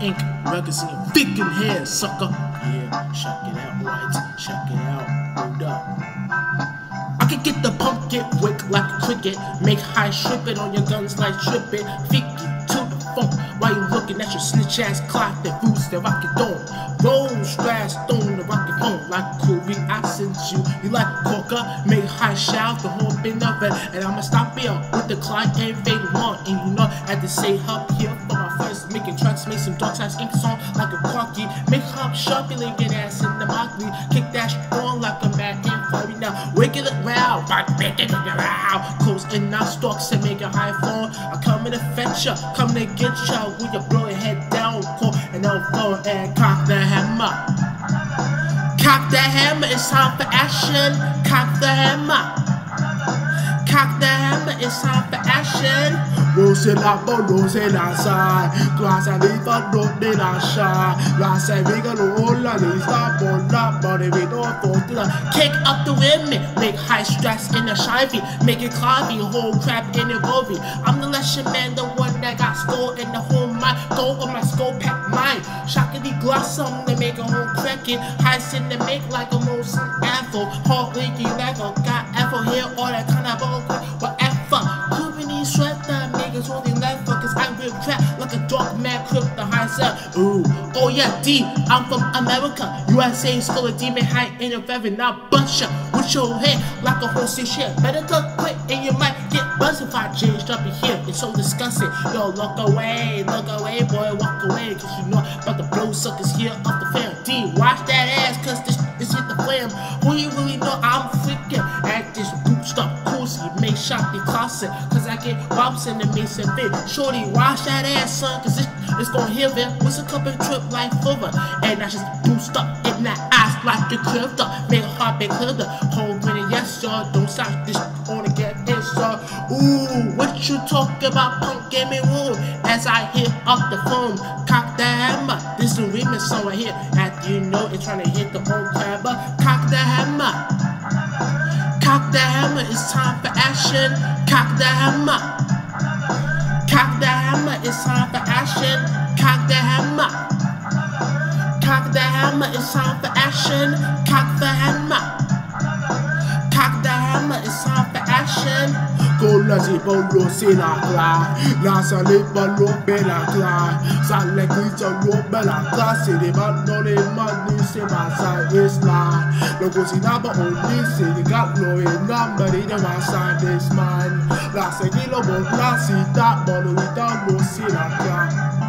ink, records in your freaking head, sucker. Yeah, check it out, right? Check it out. Hold up. I can get the pump, get wick like a cricket. Make high it on your guns like. Freak you while you looking at your snitch ass clock that boots that rocket dome. Roll, strash, stone, the rocket home like Kobe. I sent you. You like coca, make high shout the whole bin of it. And I'ma stop here with the Clyde and fade one. And you know, I had to say up here for my first making tracks, make some dark size ink song like a corky. Make hop sharply, get ass in the mockery. Kick that strong like a mad and flurry now. Wake it up loud, but make it loud. Close and now stalks and make a high fall. I come in to fetch ya, come to get ya. Will you blow your head down, call and I'll fall and cock the hammer. Cock the hammer, it's time for action. Cock the hammer. Rose la bo, rose la sai. Glasa di fa do de la sha. La sai vega lo la di sta bo la bo de vi do fo de la. Kick up the women, make high stress in the shivy, make it cloudy, whole crap in the goby. I'm the lesson man, the one that got skull in the whole mind. Go on my skull pack mine. Shockity gloss on they make a whole cracking. High sin to make like a motion apple. Hard leaky a got apple here, all that kind of bull Ooh, oh yeah, D, I'm from America. USA full of demon high in your feather, now bust ya with your head like a horse shit. Better look quick and you might get buzzed if I change up in here. It's so disgusting. Yo, look away, look away, boy, walk away, cause you know about the blow suckers here off the fan. D, watch that ass, cause this is hit the flam. Who you really know I'm freaking at this you make shot the closet, cause I get wops in the mason fit. Shorty, wash that ass, son, cause it's, it's gonna heal it. What's a couple trip like further? And I just boost up in that ass like the curved. Make a heart big curved up. Whole yes, y'all, don't stop this wanna get this, y'all. Ooh, what you talk about, punk give me room as I hit up the phone. Cock the hammer, this is a remix song here. After you know it's trying to hit the crabber. Cock hammer, it's time for action. Cock the hammer. Cock the hammer, it's time for action. Cock the hammer. Cock the hammer, it's time for action. Cock the hammer. Action. Go la si bo lo si la cla. La sa le be la cla. Sa le qui sa lo be la cla. Si de ba no le ma ni se ma sa is la. Lo si ba o ni si de ga lo e di de ma sa this man. La se ki lo bo la si da bo lo lo si la.